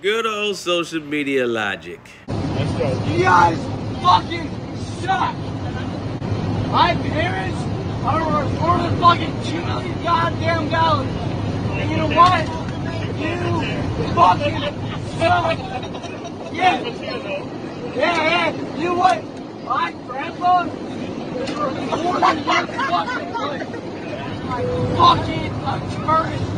Good old social media logic. Let's go. You guys fucking suck. My parents are worth more than fucking two million goddamn dollars. And you know what? You fucking suck. Yeah. Yeah, yeah. You know what? My grandpa is worth more than your fucking. My fucking attorney.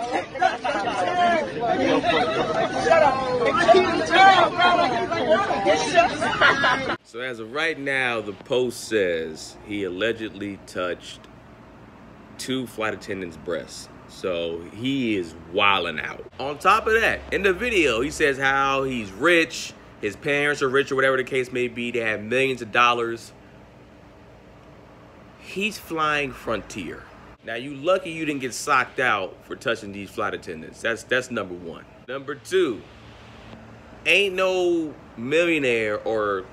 So as of right now, the post says he allegedly touched two flight attendants' breasts. So he is wilding out. On top of that, in the video, he says how he's rich, his parents are rich, or whatever the case may be. They have millions of dollars. He's flying Frontier. Now you lucky you didn't get socked out for touching these flight attendants. That's that's number one. Number two, ain't no millionaire or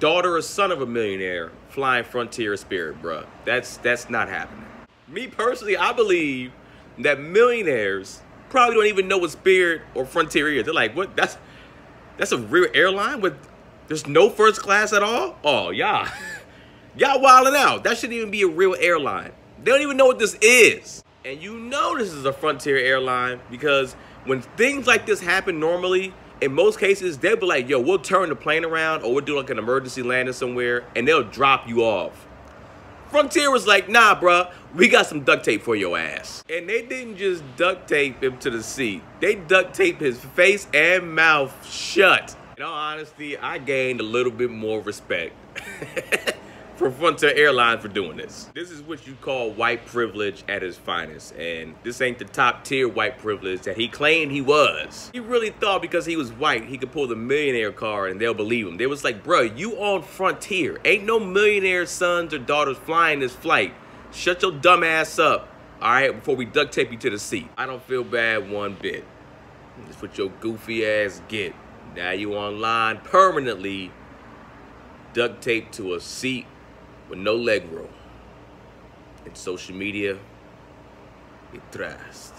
daughter or son of a millionaire flying Frontier Spirit, bruh. That's that's not happening. Me personally, I believe that millionaires probably don't even know what Spirit or Frontier is. They're like, what? That's that's a real airline with there's no first class at all? Oh, y'all. Y'all wilding out. That shouldn't even be a real airline. They don't even know what this is. And you know this is a Frontier airline because when things like this happen normally, in most cases, they'll be like, yo, we'll turn the plane around or we'll do like an emergency landing somewhere and they'll drop you off. Frontier was like, nah, bruh, we got some duct tape for your ass. And they didn't just duct tape him to the seat. They duct taped his face and mouth shut. In all honesty, I gained a little bit more respect for Frontier Airlines for doing this. This is what you call white privilege at its finest. And this ain't the top tier white privilege that he claimed he was. He really thought because he was white, he could pull the millionaire card and they'll believe him. They was like, bro, you on Frontier. Ain't no millionaire sons or daughters flying this flight. Shut your dumb ass up, all right, before we duct tape you to the seat. I don't feel bad one bit. That's what your goofy ass get. Now you online permanently duct taped to a seat with no leg room. And social media, it trust.